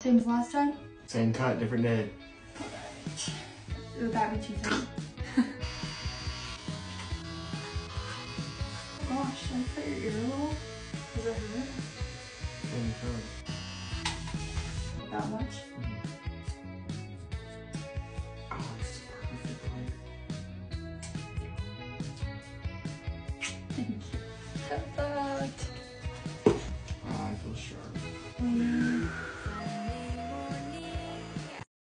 Same as last time? Same cut, different day. Would that be too tight? Gosh, I cut your ear a little? Does it hurt? Same cut. That much? Mm-hmm. Oh, it's perfect length. Thank you. Cut that. Oh, I feel sharp. Mm -hmm.